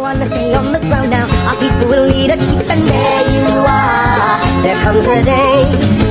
wanna stay on the ground now. Our people will need a chief, and there you are. There comes a day